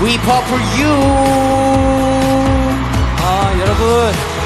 We Pop For You 아 여러분